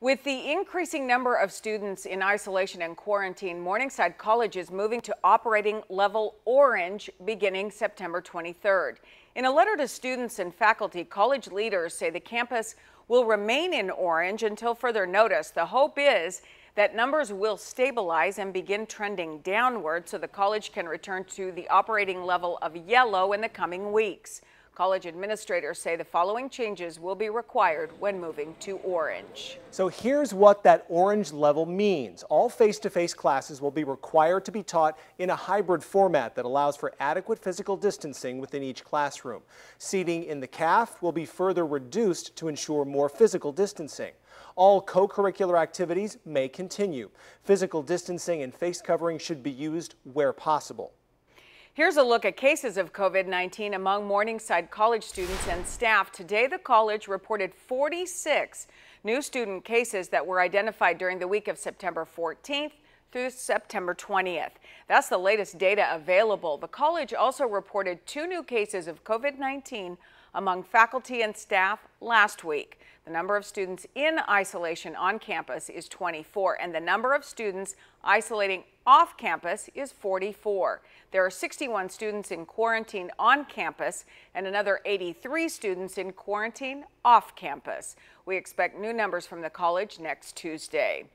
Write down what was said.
With the increasing number of students in isolation and quarantine, Morningside College is moving to operating level orange beginning September 23rd. In a letter to students and faculty, college leaders say the campus will remain in orange until further notice. The hope is that numbers will stabilize and begin trending downward so the college can return to the operating level of yellow in the coming weeks. College administrators say the following changes will be required when moving to orange. So here's what that orange level means. All face-to-face -face classes will be required to be taught in a hybrid format that allows for adequate physical distancing within each classroom. Seating in the CAF will be further reduced to ensure more physical distancing. All co-curricular activities may continue. Physical distancing and face covering should be used where possible. Here's a look at cases of COVID-19 among Morningside College students and staff. Today, the college reported 46 new student cases that were identified during the week of September 14th through September 20th. That's the latest data available. The college also reported two new cases of COVID-19 among faculty and staff last week. The number of students in isolation on campus is 24, and the number of students isolating off campus is 44. There are 61 students in quarantine on campus and another 83 students in quarantine off campus. We expect new numbers from the college next Tuesday.